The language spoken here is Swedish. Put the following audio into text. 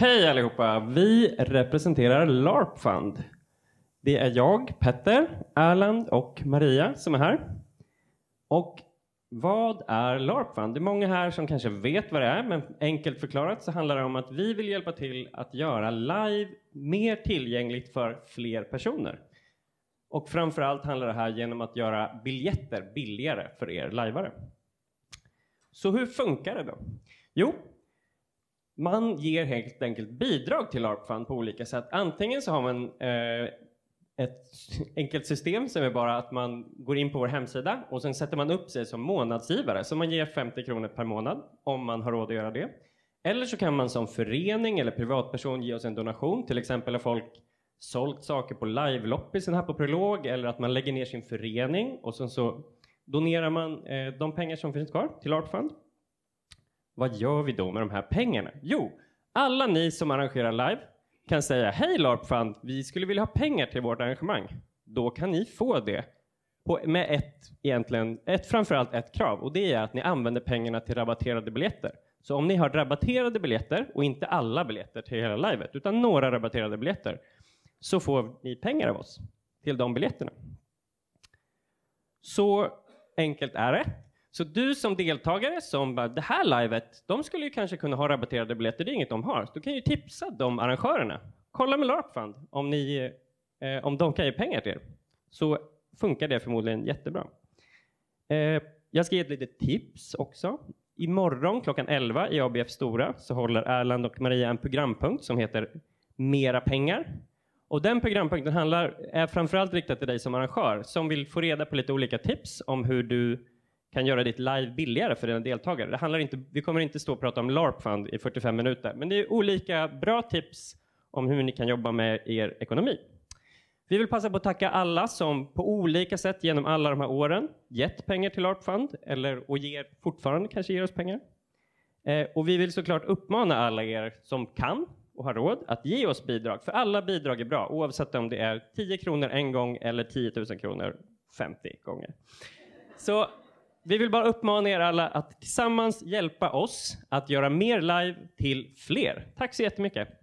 Hej allihopa! Vi representerar LARP Fund. Det är jag, Petter, Erland och Maria som är här. Och vad är LARP Fund? Det är många här som kanske vet vad det är, men enkelt förklarat så handlar det om att vi vill hjälpa till att göra live mer tillgängligt för fler personer. Och framförallt handlar det här genom att göra biljetter billigare för er lajvare. Så hur funkar det då? Jo, man ger helt enkelt bidrag till ARP Fund på olika sätt. Antingen så har man eh, ett enkelt system som är bara att man går in på vår hemsida och sen sätter man upp sig som månadsgivare. Så man ger 50 kronor per månad om man har råd att göra det. Eller så kan man som förening eller privatperson ge oss en donation. Till exempel har folk sålt saker på live-loppisen här på Prolog eller att man lägger ner sin förening och sen så donerar man eh, de pengar som finns kvar till Art Fund. Vad gör vi då med de här pengarna? Jo, alla ni som arrangerar live kan säga hej LARP Fund, vi skulle vilja ha pengar till vårt arrangemang. Då kan ni få det på, med ett, egentligen, ett, framförallt ett krav och det är att ni använder pengarna till rabatterade biljetter. Så om ni har rabatterade biljetter och inte alla biljetter till hela livet utan några rabatterade biljetter så får ni pengar av oss till de biljetterna. Så enkelt är det. Så du som deltagare som bara, det här livet, de skulle ju kanske kunna ha rabatterade biljetter, det är inget de har. Så du kan ju tipsa de arrangörerna. Kolla med LARP Fund om, ni, eh, om de kan ge pengar till er. Så funkar det förmodligen jättebra. Eh, jag ska ge ett litet tips också. Imorgon klockan 11 i ABF Stora så håller Erland och Maria en programpunkt som heter Mera pengar. Och den programpunkten handlar, är framförallt riktad till dig som arrangör som vill få reda på lite olika tips om hur du kan göra ditt live billigare för dina deltagare. Det handlar inte, vi kommer inte stå och prata om LARP Fund i 45 minuter, men det är olika bra tips om hur ni kan jobba med er ekonomi. Vi vill passa på att tacka alla som på olika sätt genom alla de här åren gett pengar till LARP Fund eller och ger fortfarande kanske ger oss pengar. Eh, och vi vill såklart uppmana alla er som kan och har råd att ge oss bidrag, för alla bidrag är bra oavsett om det är 10 kronor en gång eller 10 000 kronor 50 gånger. Så vi vill bara uppmana er alla att tillsammans hjälpa oss att göra mer live till fler. Tack så jättemycket!